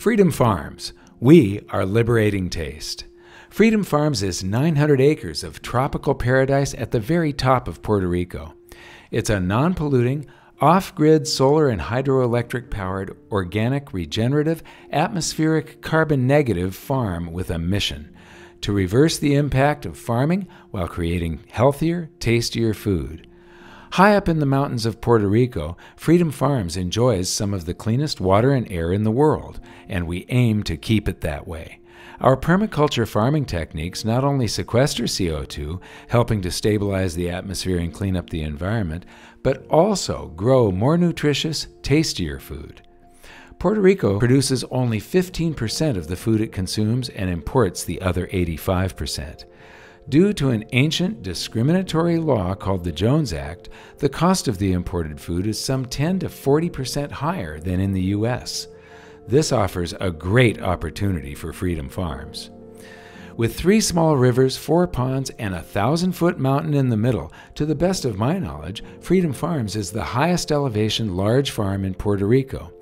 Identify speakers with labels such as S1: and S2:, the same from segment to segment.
S1: Freedom Farms. We are liberating taste. Freedom Farms is 900 acres of tropical paradise at the very top of Puerto Rico. It's a non polluting, off grid solar and hydroelectric powered, organic, regenerative, atmospheric, carbon negative farm with a mission to reverse the impact of farming while creating healthier, tastier food. High up in the mountains of Puerto Rico, Freedom Farms enjoys some of the cleanest water and air in the world, and we aim to keep it that way. Our permaculture farming techniques not only sequester CO2, helping to stabilize the atmosphere and clean up the environment, but also grow more nutritious, tastier food. Puerto Rico produces only 15% of the food it consumes and imports the other 85%. Due to an ancient discriminatory law called the Jones Act, the cost of the imported food is some 10 to 40% higher than in the U.S. This offers a great opportunity for Freedom Farms. With three small rivers, four ponds, and a thousand foot mountain in the middle, to the best of my knowledge, Freedom Farms is the highest elevation large farm in Puerto Rico.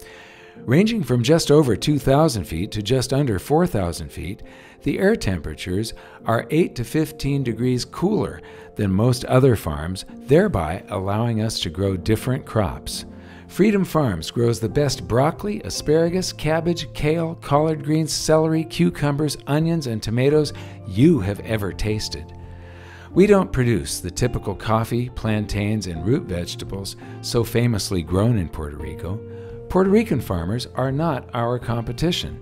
S1: Ranging from just over 2,000 feet to just under 4,000 feet, the air temperatures are 8 to 15 degrees cooler than most other farms, thereby allowing us to grow different crops. Freedom Farms grows the best broccoli, asparagus, cabbage, kale, collard greens, celery, cucumbers, onions, and tomatoes you have ever tasted. We don't produce the typical coffee, plantains, and root vegetables so famously grown in Puerto Rico. Puerto Rican farmers are not our competition.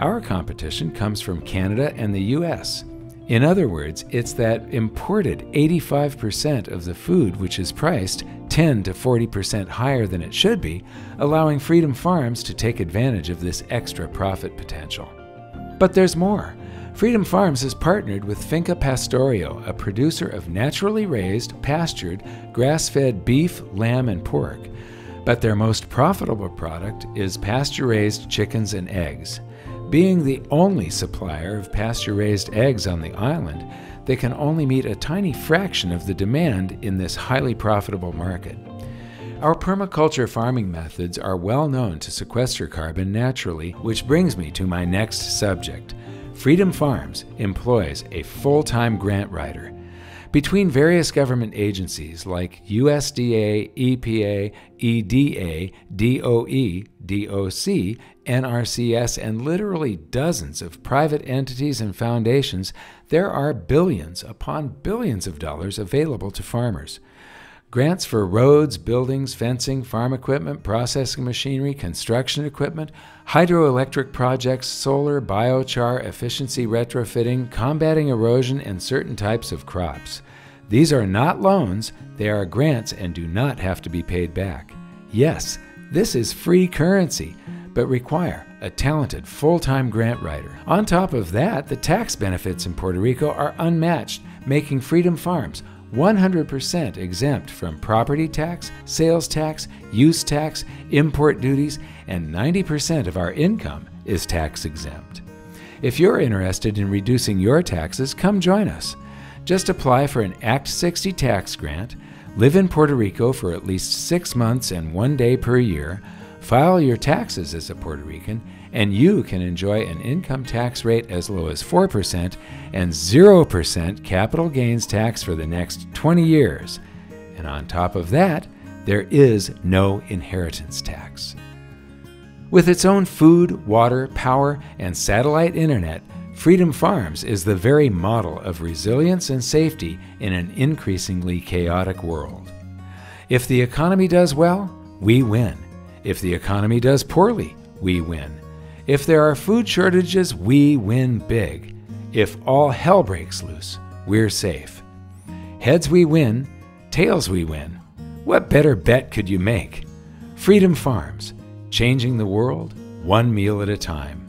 S1: Our competition comes from Canada and the US. In other words, it's that imported 85% of the food which is priced 10 to 40% higher than it should be, allowing Freedom Farms to take advantage of this extra profit potential. But there's more. Freedom Farms has partnered with Finca Pastorio, a producer of naturally raised, pastured, grass fed beef, lamb, and pork. But their most profitable product is pasture raised chickens and eggs. Being the only supplier of pasture raised eggs on the island, they can only meet a tiny fraction of the demand in this highly profitable market. Our permaculture farming methods are well known to sequester carbon naturally, which brings me to my next subject. Freedom Farms employs a full time grant writer between various government agencies like USDA, EPA, EDA, DOE, DOC, NRCS, and literally dozens of private entities and foundations, there are billions upon billions of dollars available to farmers. Grants for roads, buildings, fencing, farm equipment, processing machinery, construction equipment, hydroelectric projects, solar, biochar, efficiency retrofitting, combating erosion, and certain types of crops. These are not loans, they are grants and do not have to be paid back. Yes, this is free currency, but require a talented full time grant writer. On top of that, the tax benefits in Puerto Rico are unmatched, making Freedom Farms 100% exempt from property tax, sales tax, use tax, import duties, and 90% of our income is tax exempt. If you're interested in reducing your taxes, come join us. Just apply for an Act 60 tax grant, live in Puerto Rico for at least six months and one day per year, file your taxes as a Puerto Rican, and you can enjoy an income tax rate as low as 4% and 0% capital gains tax for the next 20 years. And on top of that, there is no inheritance tax. With its own food, water, power, and satellite internet, Freedom Farms is the very model of resilience and safety in an increasingly chaotic world. If the economy does well, we win. If the economy does poorly, we win. If there are food shortages, we win big. If all hell breaks loose, we're safe. Heads we win, tails we win. What better bet could you make? Freedom Farms, changing the world one meal at a time.